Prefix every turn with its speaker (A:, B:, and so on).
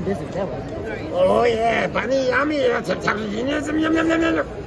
A: This is that one.
B: Oh yeah, bunny yummy. Yum yum yum yum.